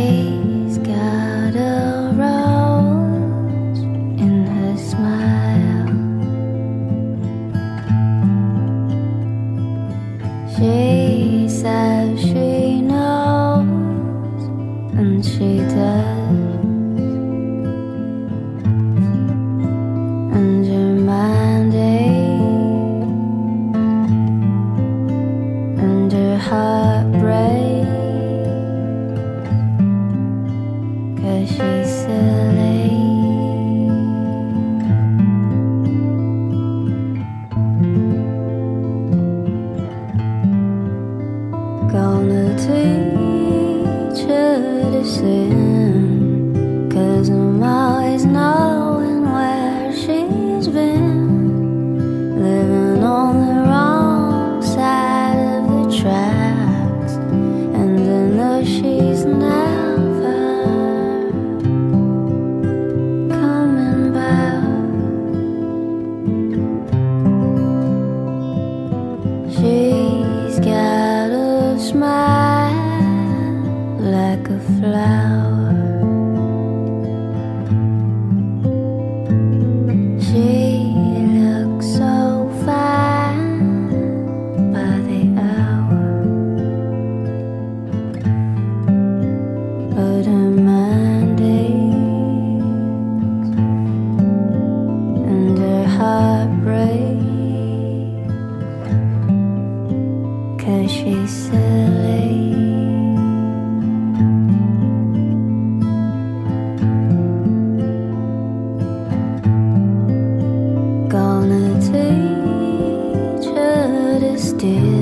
She's got a rose in her smile. She says she knows, and she does. Her like a flower. still